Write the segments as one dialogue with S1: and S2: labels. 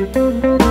S1: you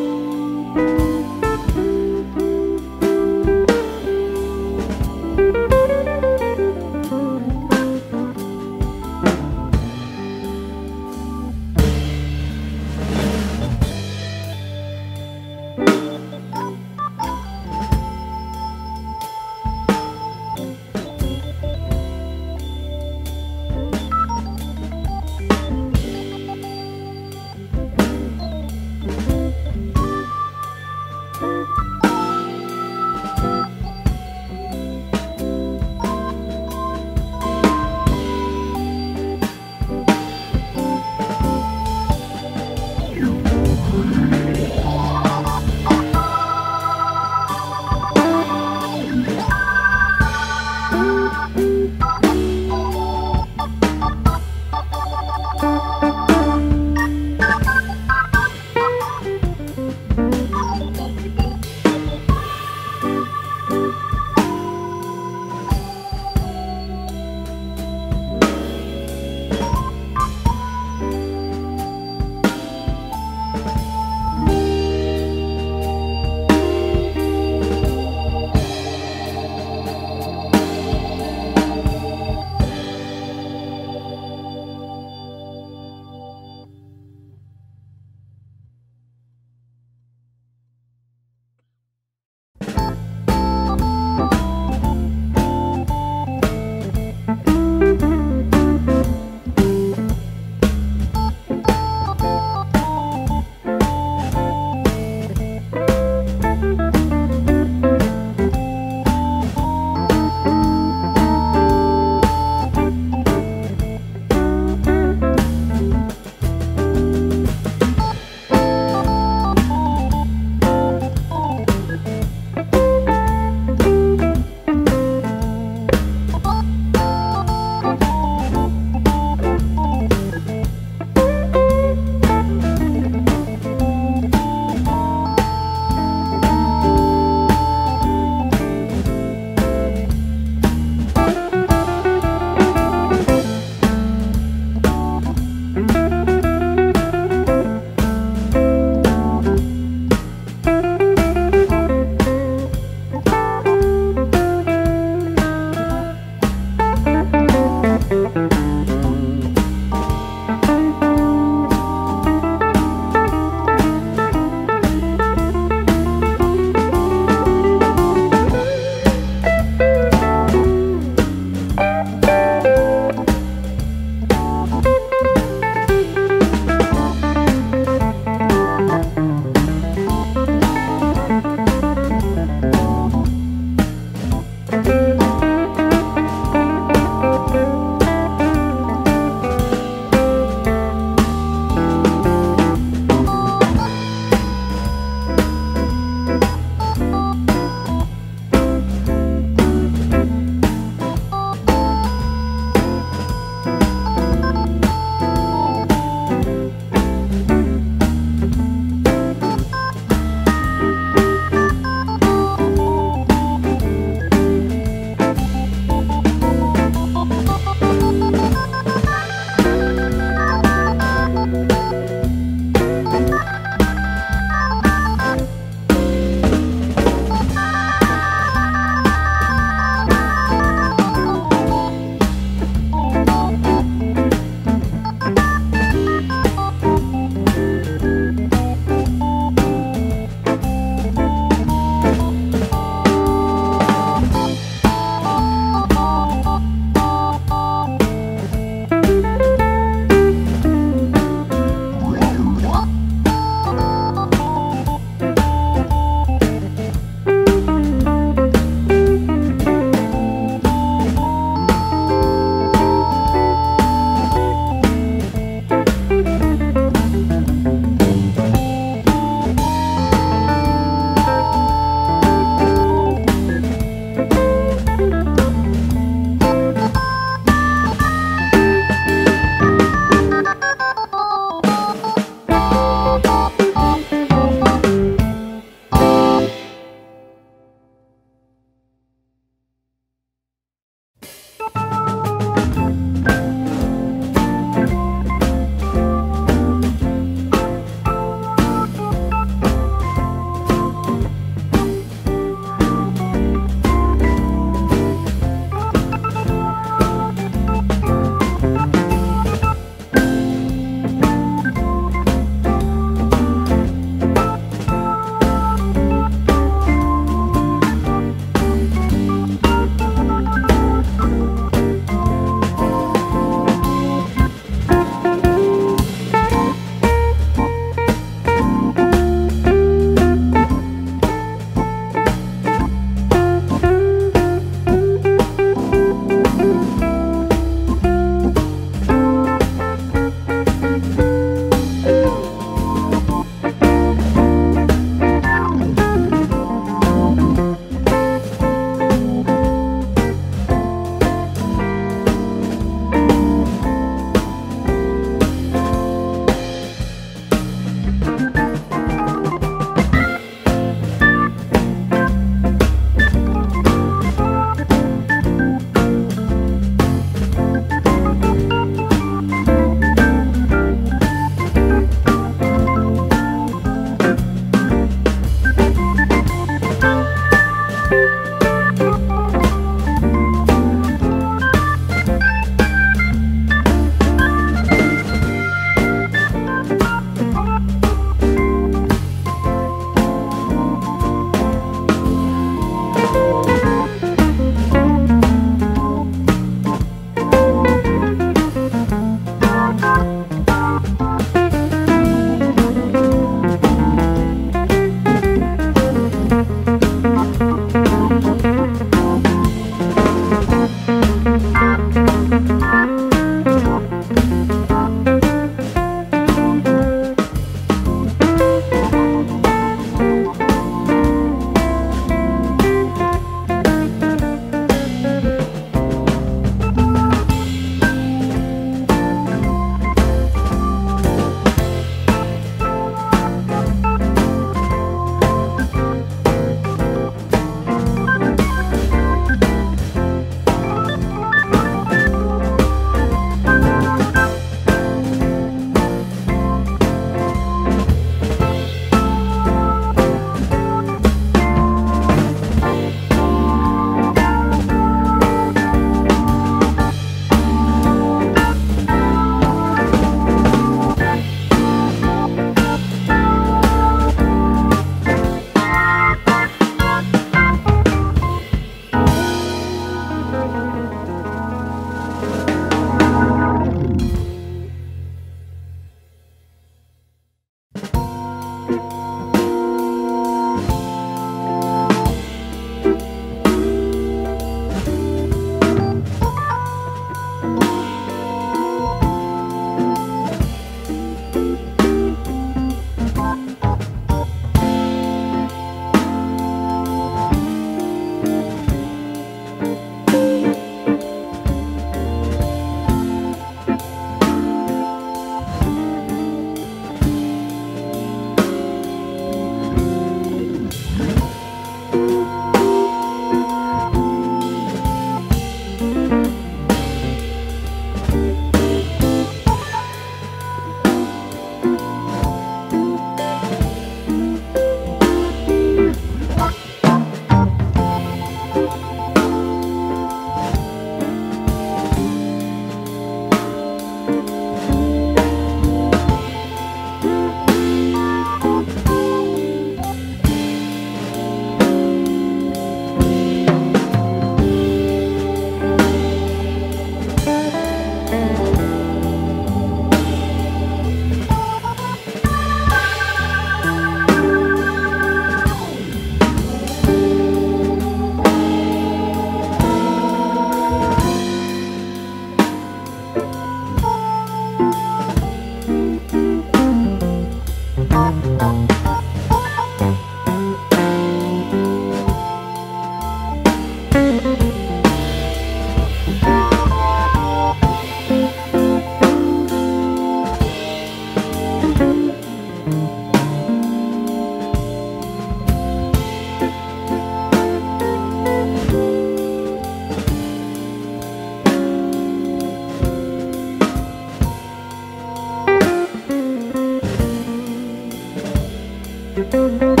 S1: you.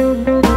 S1: Thank you.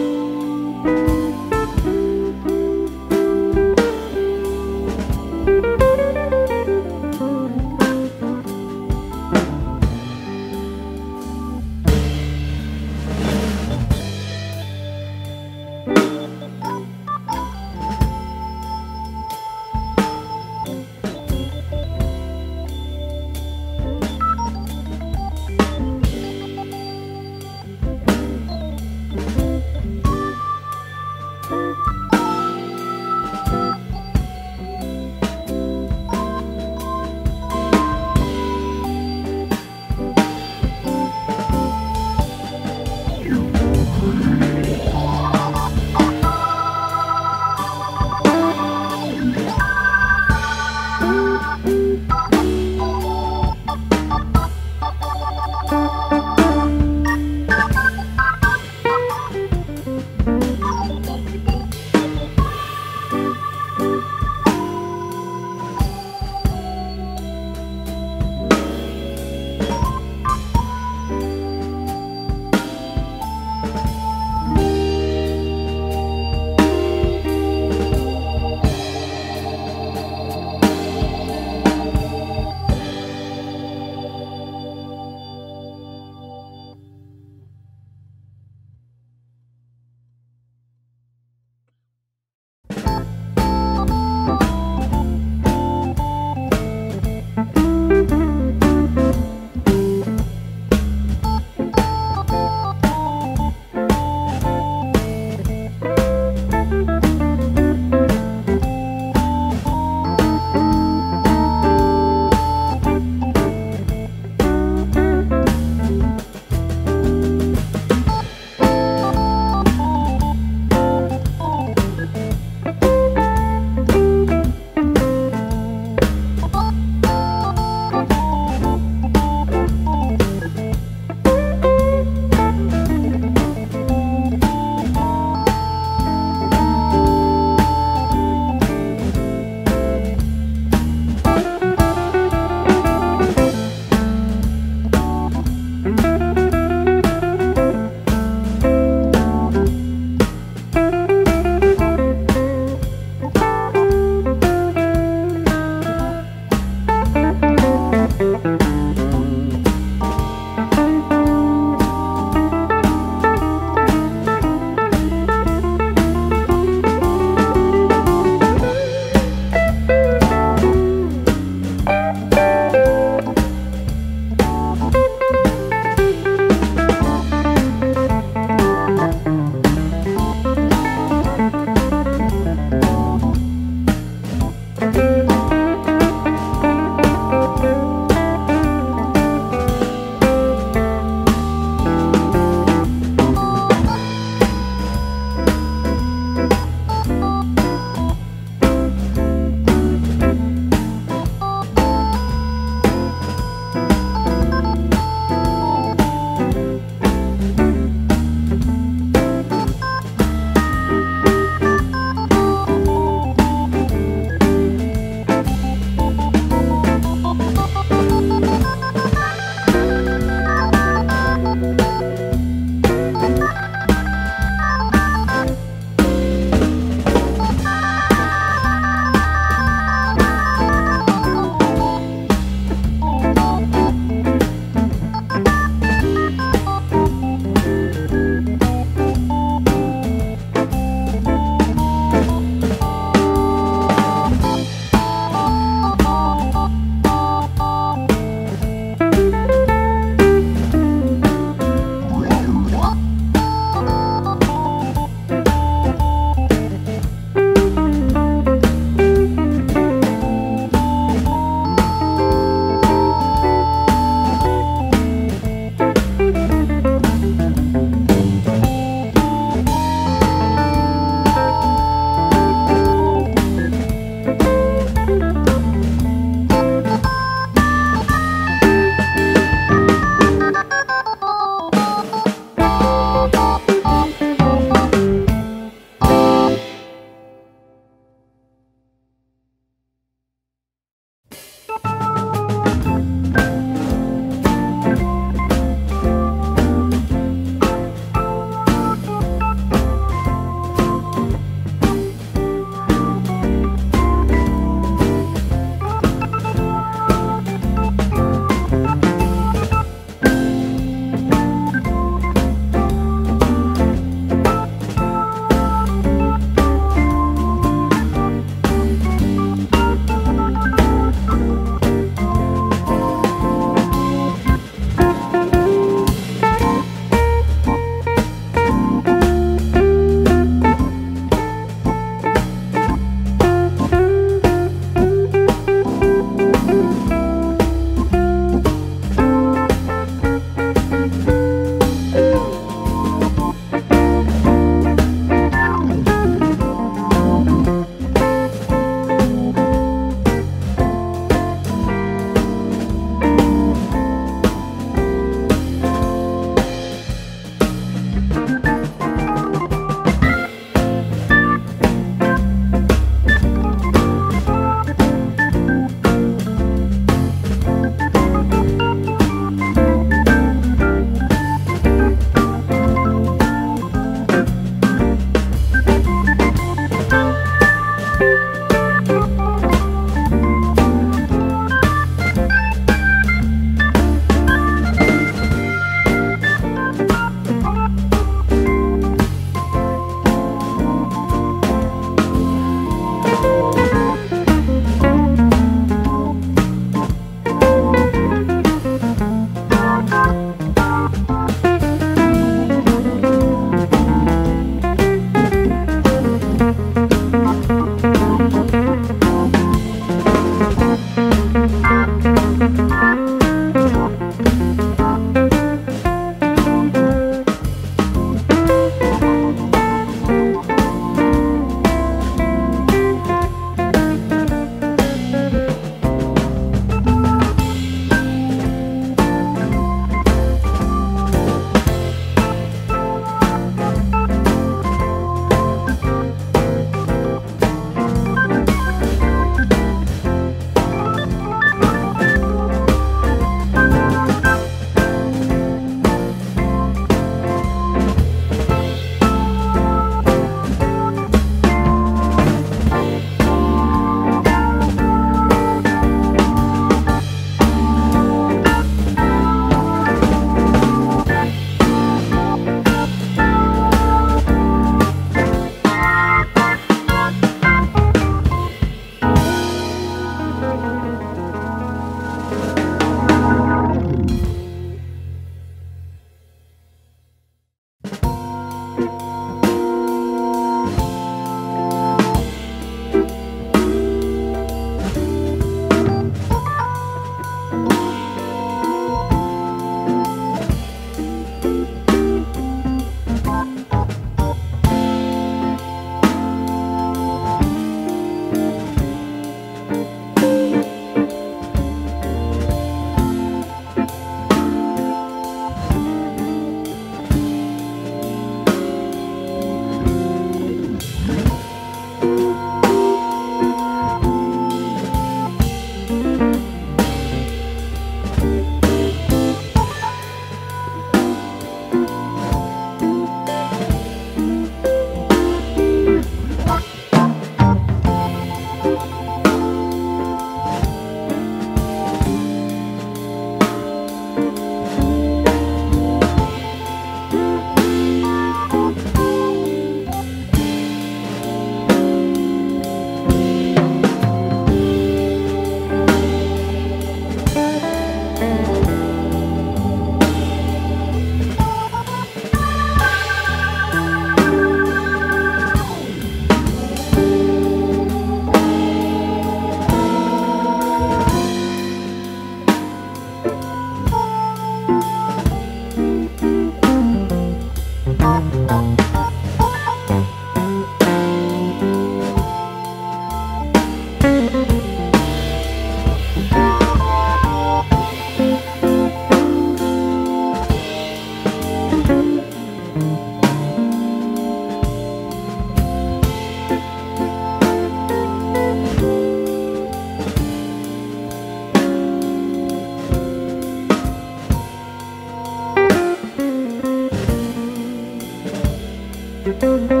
S1: thank you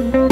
S1: you.